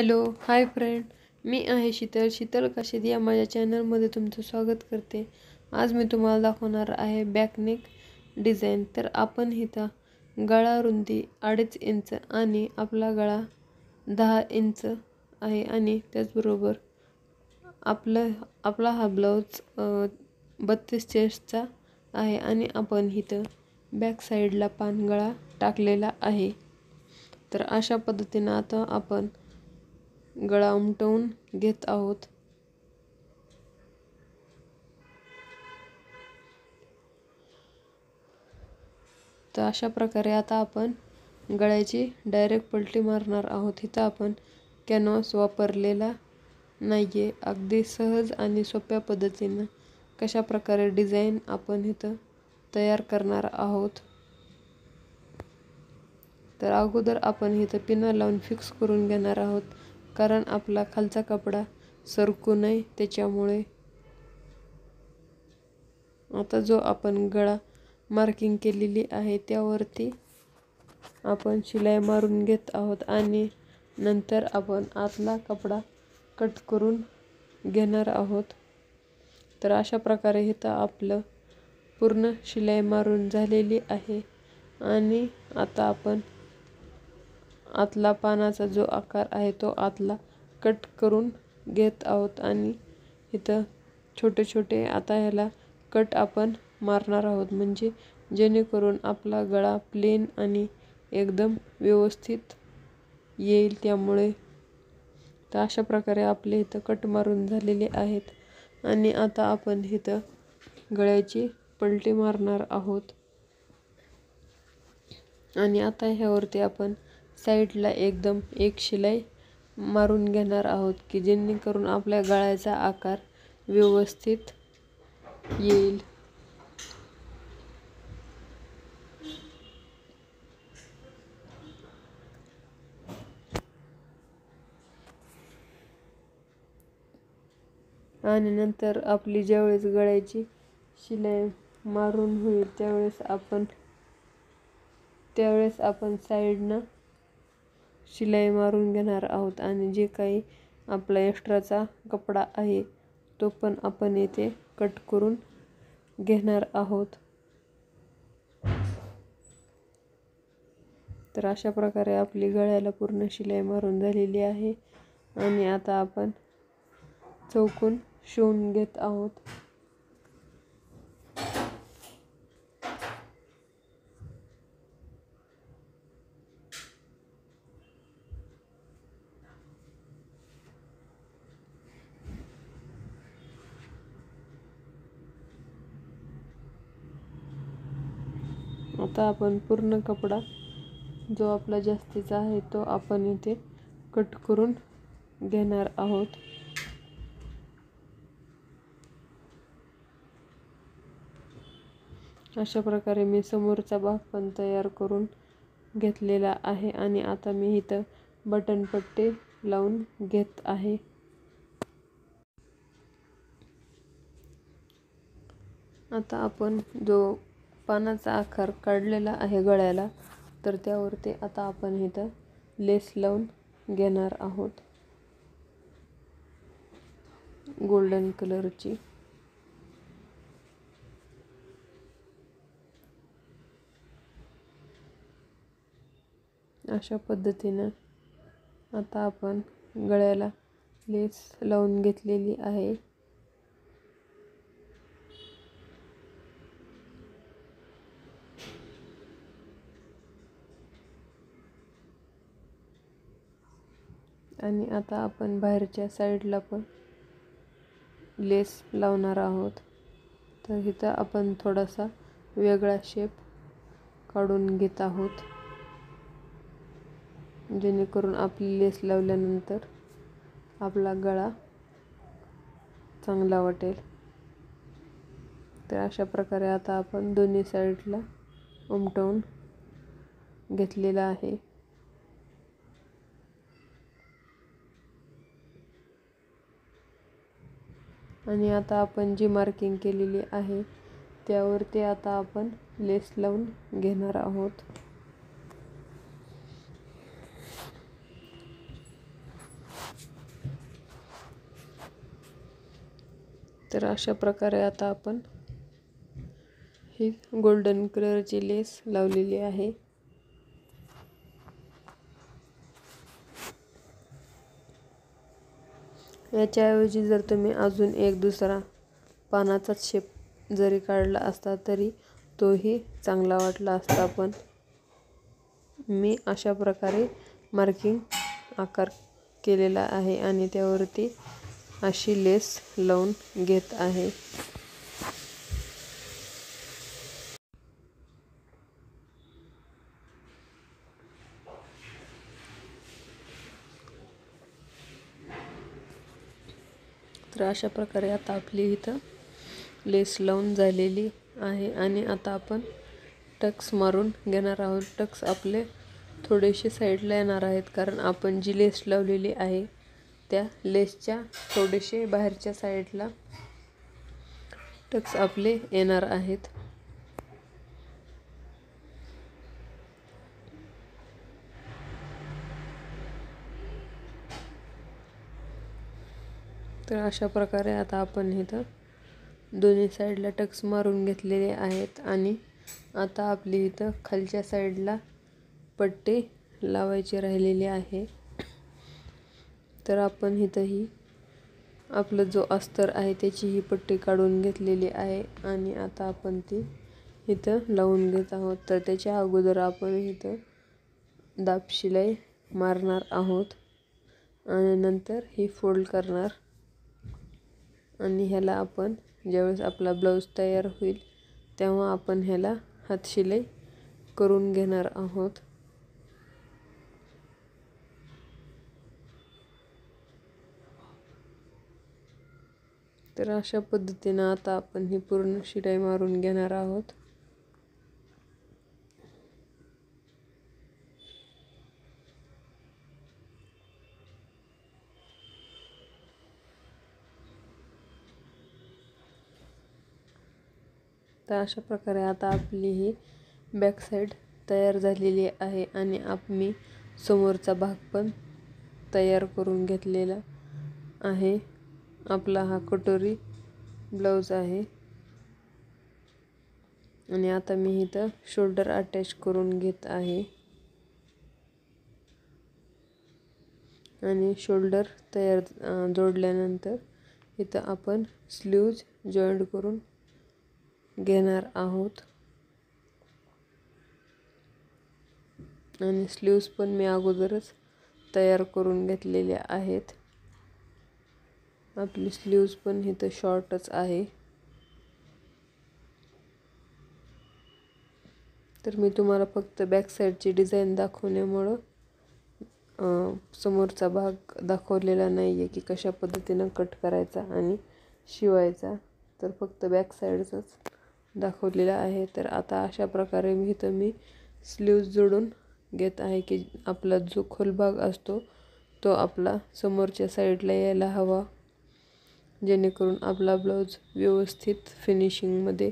Hello hi friend. मी आहे शीतल. शीतल काशीद या माझ्या चॅनलमध्ये तुमचं स्वागत करते. आज मी तुम्हाला दाखवणार आहे बॅकनेक डिझाईन. तर आपण इथं गळा रुंदी अडीच इंच आणि आपला गळा दहा इंच आहे आणि त्याचबरोबर आपलं आपला हा ब्लाऊज बत्तीस चेस्टचा आहे आणि आपण इथं बॅक साईडला पानगळा टाकलेला आहे. तर अशा पद्धतीनं आता आपण गळा उमटवून घेत आहोत. तर अशा प्रकारे आता आपण गळ्याची डायरेक्ट पलटी मारणार आहोत. इथं आपण कॅनव्हास वापरलेला नाही आहे अगदी सहज आणि सोप्या पद्धतीनं कशा प्रकारे डिझाईन आपण इथं तयार करणार आहोत. तर अगोदर आपण इथं पिना लावून फिक्स करून घेणार आहोत. कारण आपला खालचा कपडा सरकू नये त्याच्यामुळे. आता जो आपण गळा मार्किंग केलेली आहे त्यावरती आपण शिलाई मारून घेत आहोत आणि नंतर आपण आतला कपडा कट करून घेणार आहोत. तर अशा प्रकारे इथं आपलं पूर्ण शिलाई मारून झालेली आहे. आणि आता आपण आतला पानाचा जो आकार आहे तो आतला कट करून घेत आहोत आणि इथं छोटे छोटे आता ह्याला कट आपण मारणार आहोत. म्हणजे जेणेकरून आपला गळा प्लेन आणि एकदम व्यवस्थित येईल. त्यामुळे तर अशा प्रकारे आपले इथं कट मारून झालेले आहेत. आणि आता आपण इथं गळ्याची पलटी मारणार आहोत. आणि आता ह्यावरती आपण साईडला एकदम एक शिलाई मारून घेणार आहोत की जेणेकरून आपल्या गळ्याचा आकार व्यवस्थित येईल. आणि नंतर आपली ज्यावेळेस गळ्याची शिलाई मारून होईल त्यावेळेस आपण त्यावेळेस आपण साईडनं शिलाई मारून घेणार आहोत आणि जे काही आपला एक्स्ट्राचा कपडा आहे तो पण आपण येथे कट करून घेणार आहोत. तर अशा प्रकारे आपली गळ्याला पूर्ण शिलाई मारून झालेली आहे आणि आता आपण चौकून शिवून घेत आहोत. आता आपण पूर्ण कपडा जो आपला जास्तीचा आहे तो आपण इथे कट करून घेणार आहोत. अशा प्रकारे मी समोरचा भाग पण तयार करून घेतलेला आहे आणि आता मी इथं बटन पट्टे लावून घेत आहे. आता आपण जो पानाचा आकार काढलेला आहे गळ्याला तर त्यावरती आता आपण इथं लेस लावून घेणार आहोत. गोल्डन कलरची अशा पद्धतीनं आता आपण गळ्याला लेस लावून घेतलेली आहे. आणि आता आपण बाहेरच्या साईडला पण लेस लावणार आहोत. तर इथं आपण थोडासा वेगळा शेप काढून घेत आहोत. जेणेकरून आपली लेस लावल्यानंतर आपला गळा चांगला वाटेल. तर अशा प्रकारे आता आपण दोन्ही साईडला उमटवून घेतलेला आहे. आणि आता आपण जी मार्किंग केलेली आहे त्यावरती आता आपण लेस लावून घेणार आहोत. तर अशा प्रकारे आता आपण ही गोल्डन कलरची लेस लावलेली आहे. याच्याऐवजी जर तुम्ही अजून एक दुसरा पानाचाच शेप जरी काढला असता तरी तोही चांगला वाटला असता पण मी अशा प्रकारे मार्किंग आकार केलेला आहे आणि त्यावरती अशी लेस लावून घेत आहे. तर अशा प्रकारे आता आपली इथं लेस लावून झालेली आहे आणि आता आपण टक्स मारून घेणार आहोत. टक्स आपले थोडेसे साईडला येणार आहेत कारण आपण जी लेस लावलेली आहे त्या लेसच्या थोडेसे बाहेरच्या साईडला टक्स आपले येणार आहेत. तर अशा प्रकारे आता आपण इथं दोन्ही साईडला टक्स मारून घेतलेले आहेत आणि आता आपली इथं खालच्या साईडला पट्टी लावायची राहिलेली आहे. तर आपण इथं ही आपलं जो अस्तर आहे त्याची ही पट्टी काढून घेतलेली आहे आणि आता आपण ती इथं लावून घेत आहोत. तर त्याच्या अगोदर आपण इथं दाब शिलाई मारणार आहोत आणि नंतर ही फोल्ड करणार आणि ह्याला आपण ज्यावेळेस आपला ब्लाऊज तयार होईल तेव्हा आपण ह्याला हातशिलाई करून घेणार आहोत. तर अशा पद्धतीनं आता आपण ही पूर्ण शिलाई मारून घेणार आहोत. तर अशा प्रकारे आता आपली ही बॅकसाईड तयार झालेली आहे आणि आप मी समोरचा भाग पण तयार करून घेतलेला आहे. आपला हा कटोरी ब्लाऊज आहे. आणि आता मी इथं शोल्डर अटॅच करून घेत आहे. आणि शोल्डर तयार जोडल्यानंतर इथं आपण स्लीव्ज जॉईंट करून घेणार आहोत. आणि स्लीव्स पण मी अगोदरच तयार करून घेतलेल्या आहेत. आपली स्लीव्स पण इथं शॉर्टच आहे. तर मी तुम्हाला फक्त बॅक साईडची डिझाईन दाखवण्यामुळं समोरचा भाग दाखवलेला नाही आहे की कशा पद्धतीनं कट करायचा आणि शिवायचा. तर फक्त बॅक साईडचाच दाखवलेला आहे. तर आता अशा प्रकारे मी इथं मी स्लीव्ज जोडून घेत आहे की आपला जो खोलभाग असतो तो आपला समोरच्या साईडला यायला हवा. जेणेकरून आपला ब्लाऊज व्यवस्थित फिनिशिंगमध्ये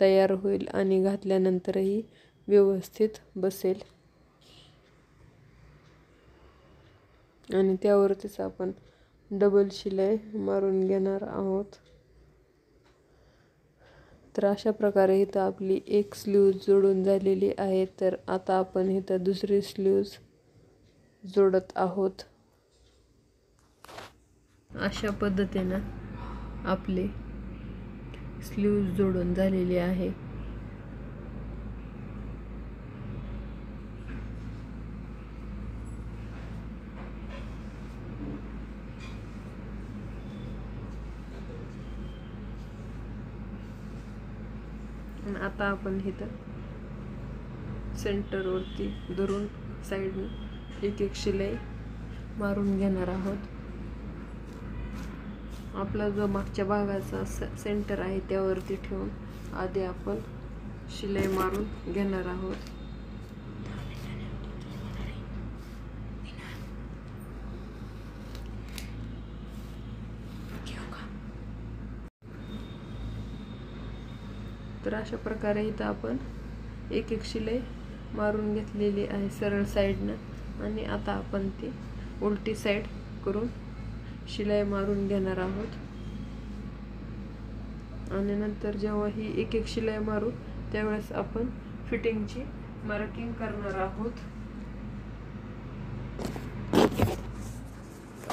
तयार होईल आणि घातल्यानंतरही व्यवस्थित बसेल. आणि त्यावरतीच आपण डबल शिलाई मारून घेणार आहोत. तर अशा प्रकारे इथं आपली एक स्लीव्ज जोडून झालेली आहे. तर आता आपण इथं दुसरी स्लीव्ज जोडत आहोत. अशा पद्धतीनं आपले स्लीव्ज जोडून झालेली आहे. आता आपण इथं सेंटरवरती धरून साईडने एक एक शिलाई मारून घेणार आहोत. आपला जो मागच्या भागाचा सेंटर आहे त्यावरती ठेवून आधी आपण शिलाई मारून घेणार आहोत. तर अशा प्रकारे इथं आपण एक एक शिलाई मारून घेतलेली आहे सरळ साईडनं आणि आता आपण ती उलटी साईड करून शिलाई मारून घेणार आहोत. आणि नंतर जेव्हा ही एक एक शिलाई मारू त्यावेळेस आपण फिटिंगची मार्किंग करणार आहोत.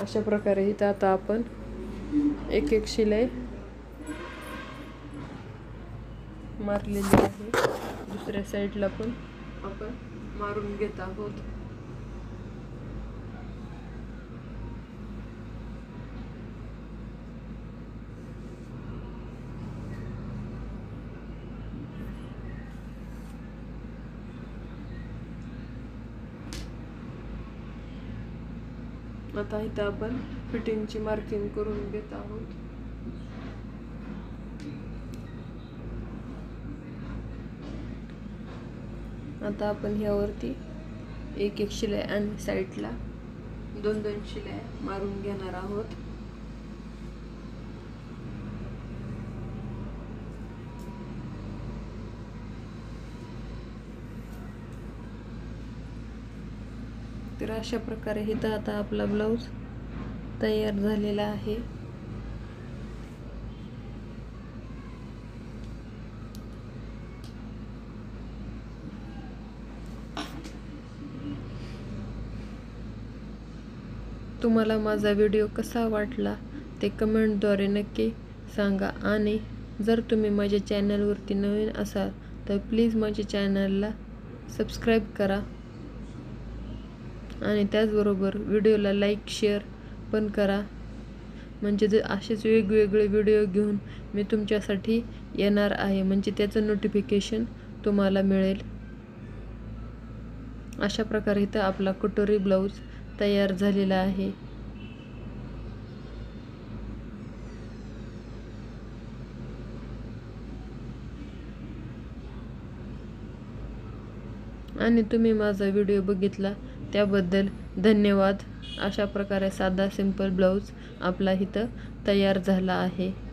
अशा प्रकारे इथं आता आपण एक एक शिलाई मारलेली आहे. दुसऱ्या साईडला पण आपण मारून घेत आहोत. आता इथं आपण फिटिंगची मार्किंग करून घेत आहोत. आता आपण ह्यावरती एक एक शिलाई आणि साईडला दोन दोन शिलाई मारून घेणार आहोत. तर अशा प्रकारे इथं आता आपला ब्लाऊज तयार झालेला आहे. तुम्हाला माझा व्हिडिओ कसा वाटला ते कमेंटद्वारे नक्की सांगा. आणि जर तुम्ही माझ्या चॅनलवरती नवीन असाल तर प्लीज माझ्या चॅनलला सबस्क्राईब करा. आणि त्याचबरोबर व्हिडिओला लाईक शेअर पण करा. म्हणजे जर असेच वेगवेगळे व्हिडिओ घेऊन मी तुमच्यासाठी येणार आहे म्हणजे त्याचं नोटिफिकेशन तुम्हाला मिळेल. अशा प्रकारे इथं आपला कटोरी ब्लाऊज तयार झालेला आहे. आणि तुम्ही माझा व्हिडिओ बघितला त्याबद्दल धन्यवाद. अशा प्रकारे साधा सिंपल ब्लाऊज आपला इथं तयार झाला आहे.